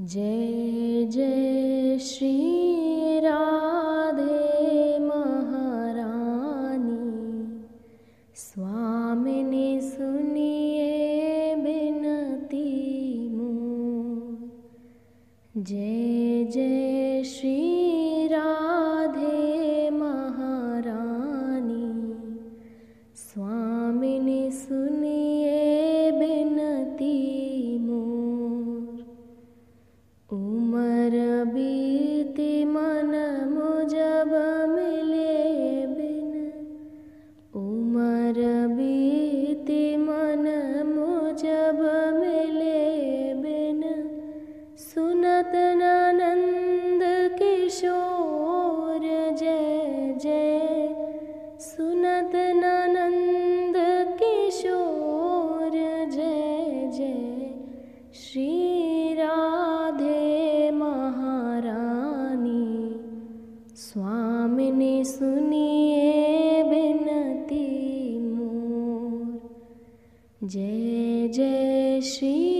जय जय श्रीराधे महारि स्वामिनी सुनि विनतिमो। जय जय जय श्री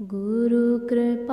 गुरु कृप।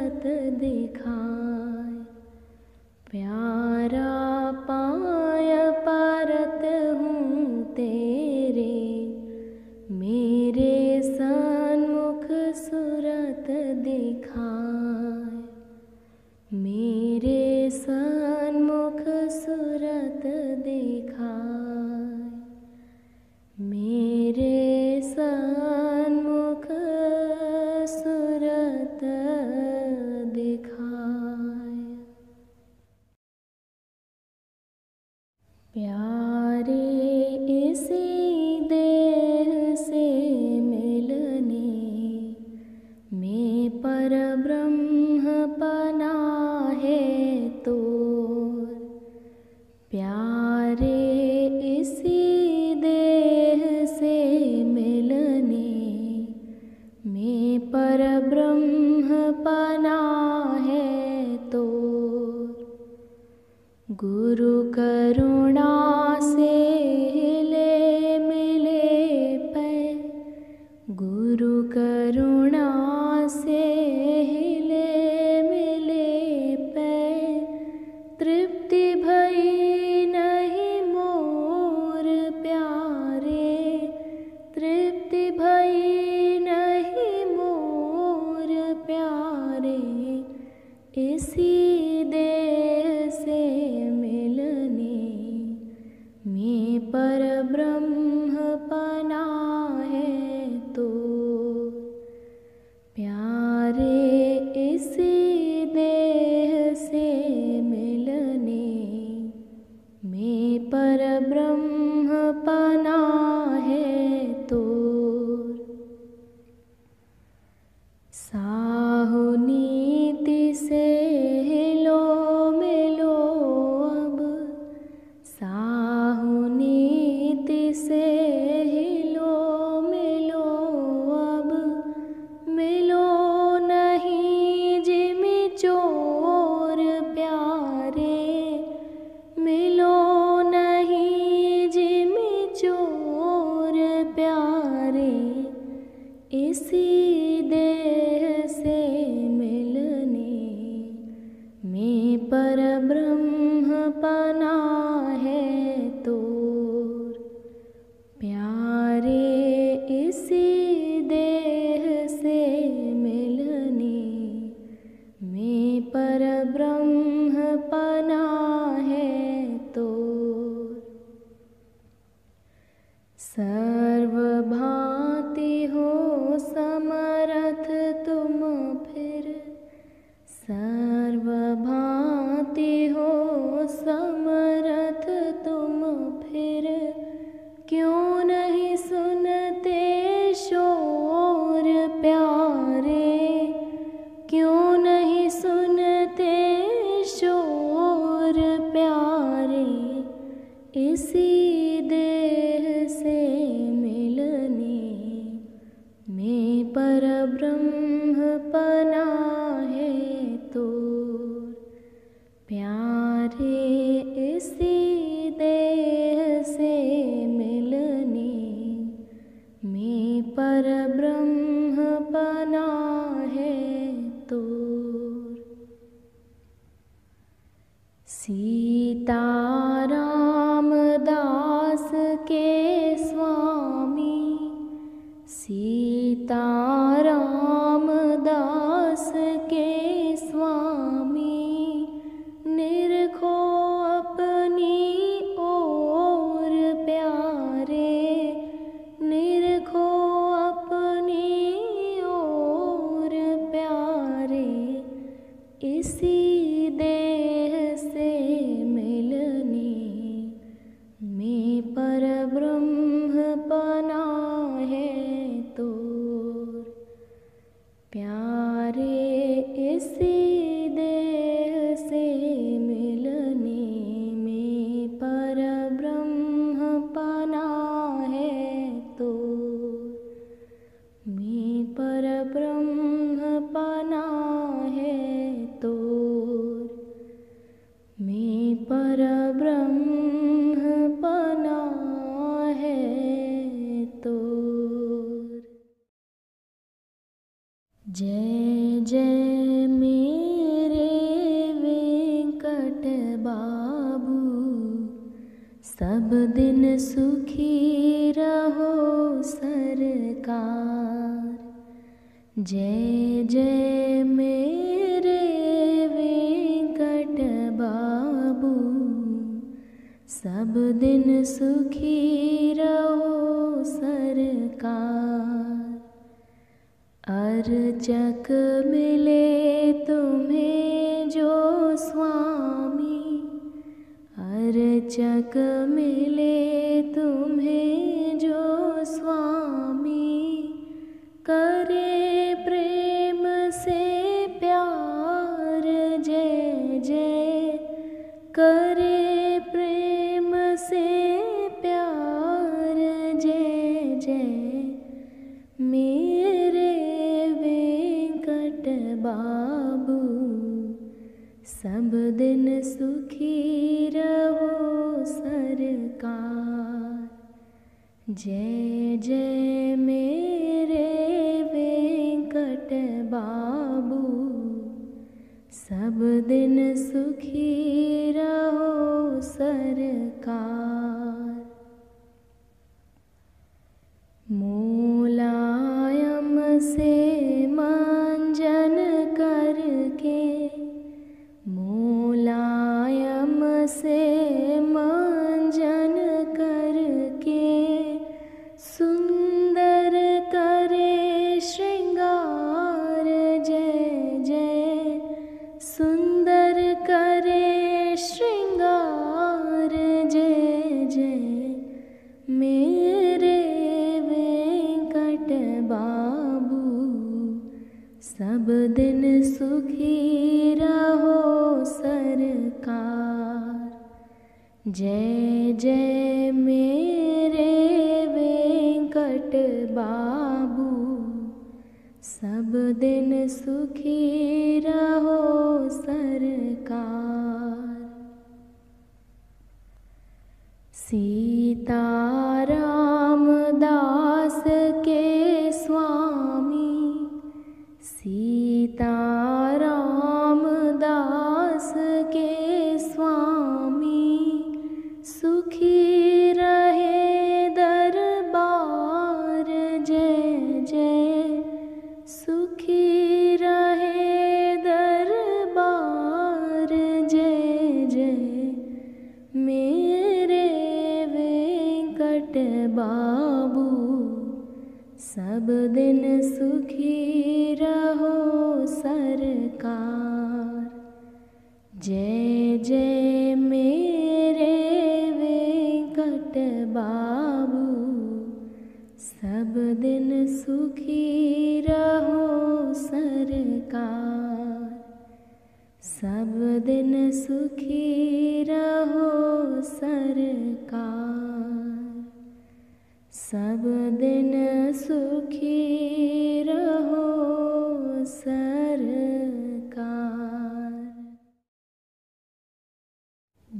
देखा दिखा। सब दिन सुखी रहो सरकार। अर्चक मिले तुम्हें जो स्वामी। अर्चक मिले तुम्हें जो स्वामी। कर जय जय मेरे वेङ्कट बाबू सब दिन सुखी कार जय जय मेरे वेंकट बाबू सब दिन सुखी रहो सरकार। सब दिन सुखी रहो सरकार। सब दिन सुखी रहो सर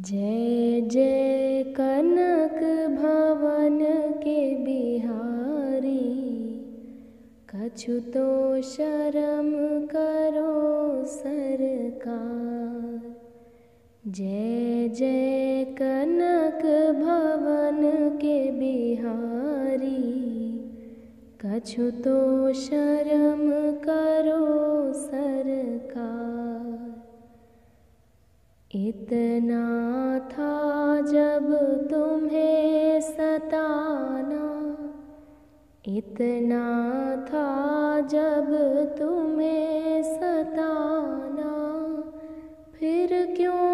जय जय कनक भवन के बिहारी। कछु तो शर्म करो सरकार। जय जय कनक भवन के बिहारी। कछु तो शर्म करो सरकार इतना था जब तुम्हें सताना। इतना था जब तुम्हें सताना। फिर क्यों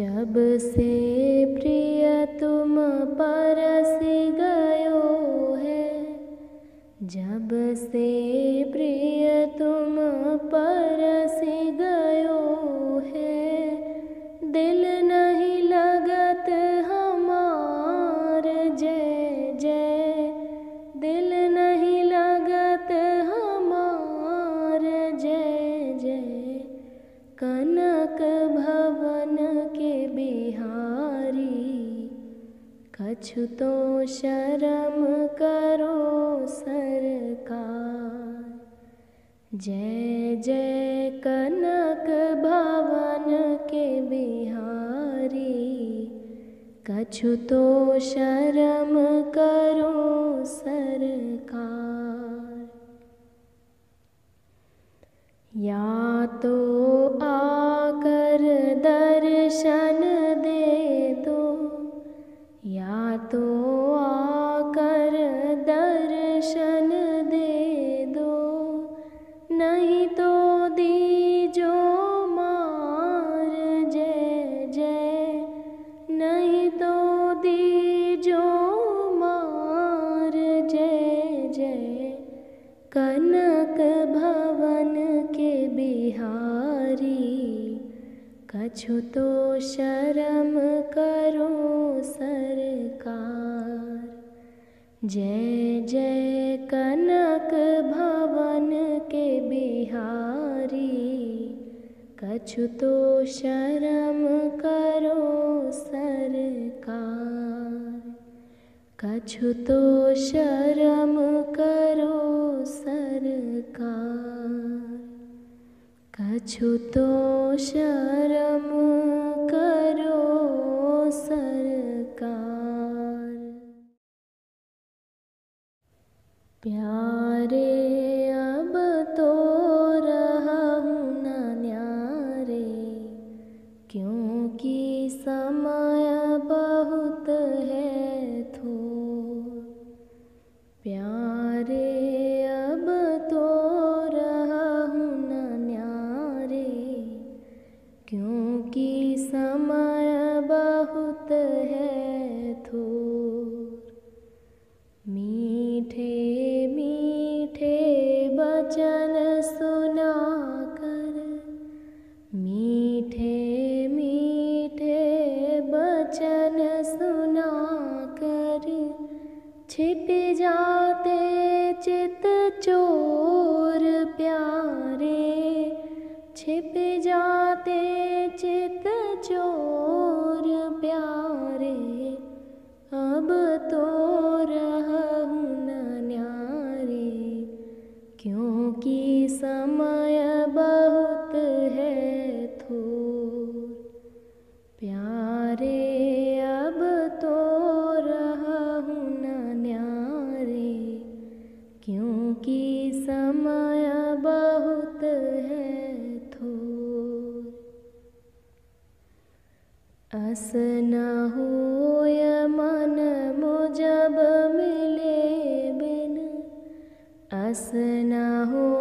जब से जय जय कनक भवन के बिहारी। कछु तो शर्म करो सरकार। या तो आकर दर्शन कछु तो शर्म करो सरकार। जय जय कनक भवन के बिहारी कछु तो शर्म करो सरकार। कछु तो शर्म करो सरकार कछु तो शर्म क्योंकि समय बहुत है थो अस न हो मन मुझब मिले बिन। अस न हो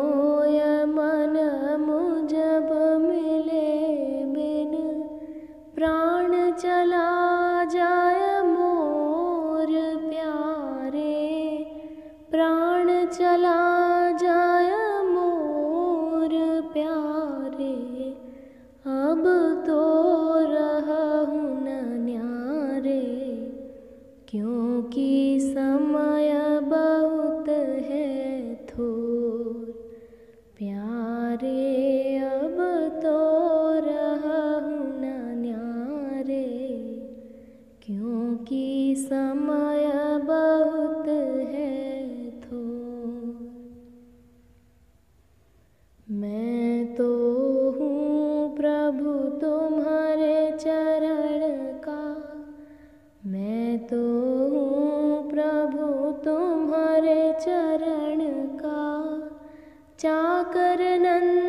नन्द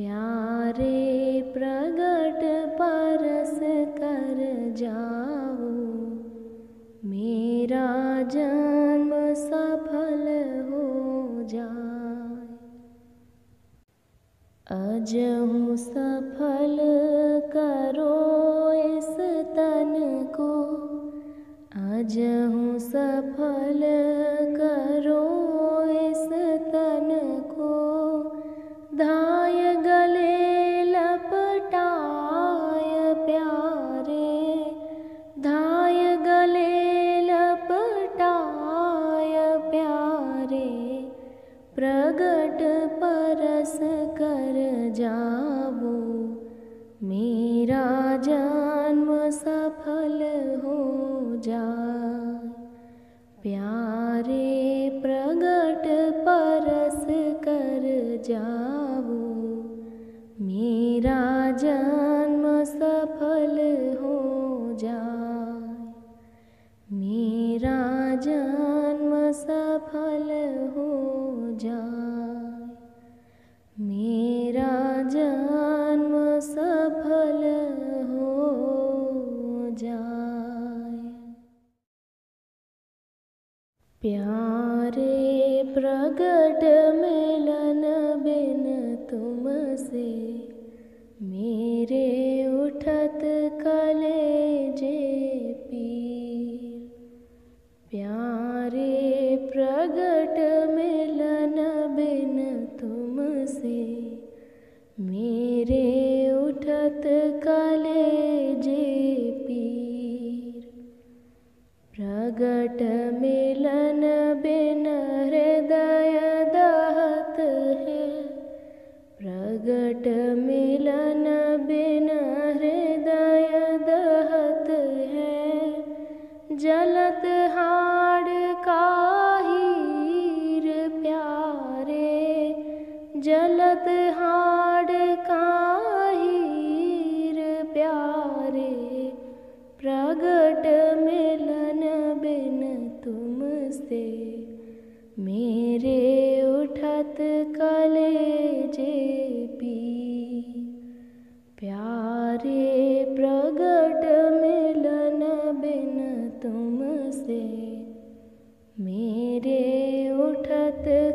प्यारे प्रगट परस कर जाओ। मेरा जन्म सफल हो जाए। अजहूँ सफल करो इस तन को। अजहूँ सफल प्ये प्रगट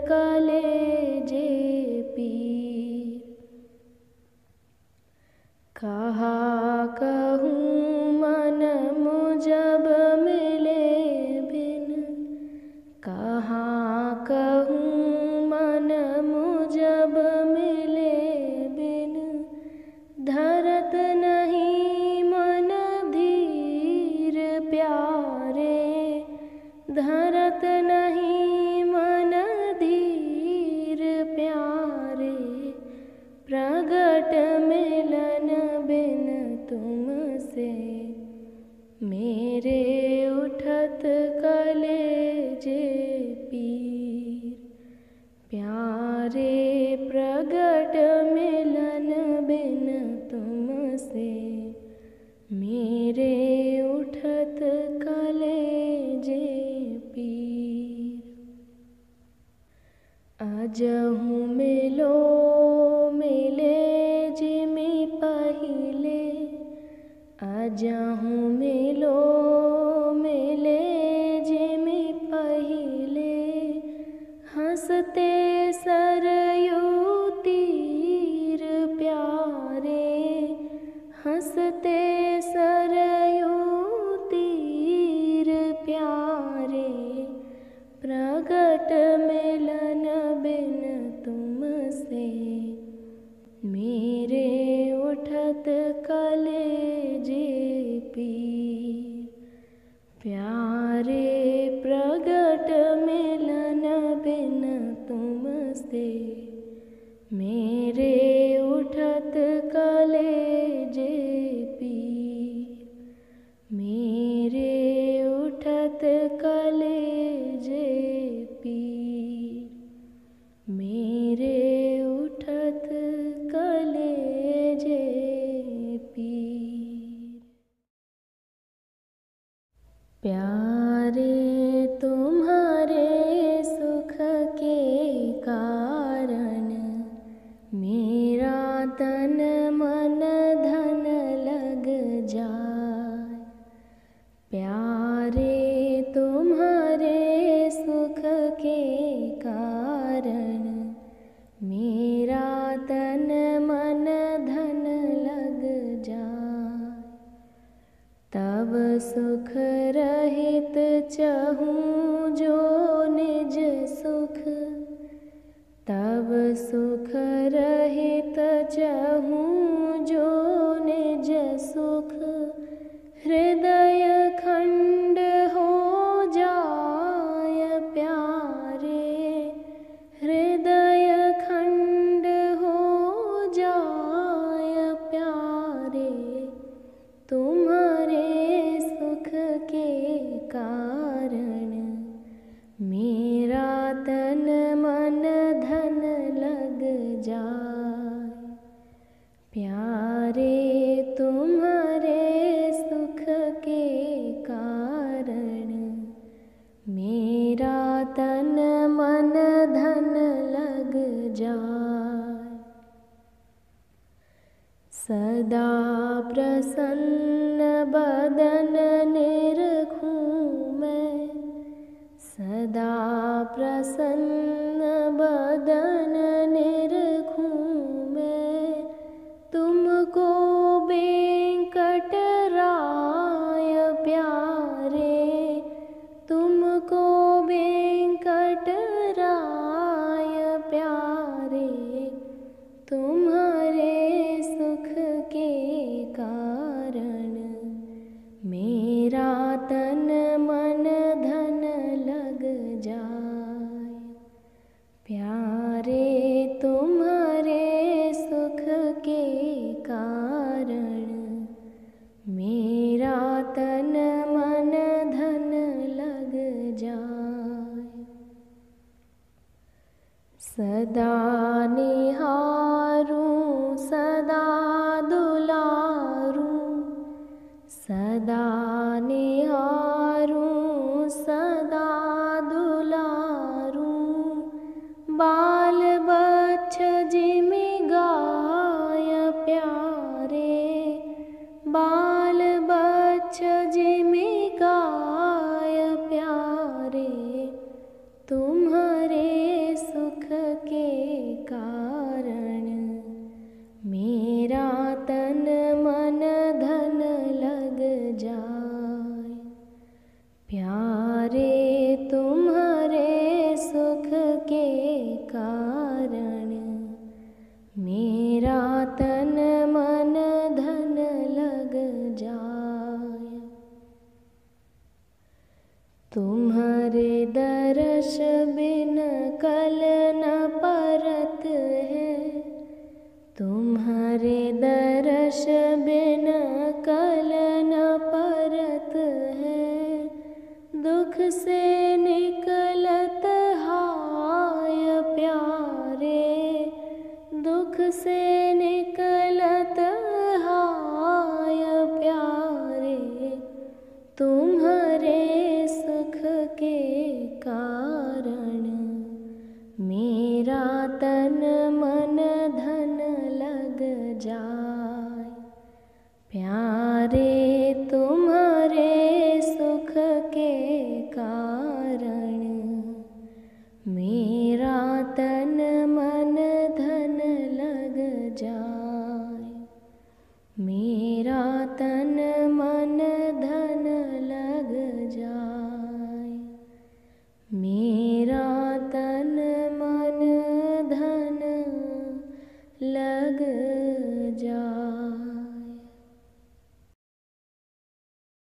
காலை हंसते सुख रहित चहूँ जो निज सुख। तब सुख रहित चहूँ जो निज सुख। तन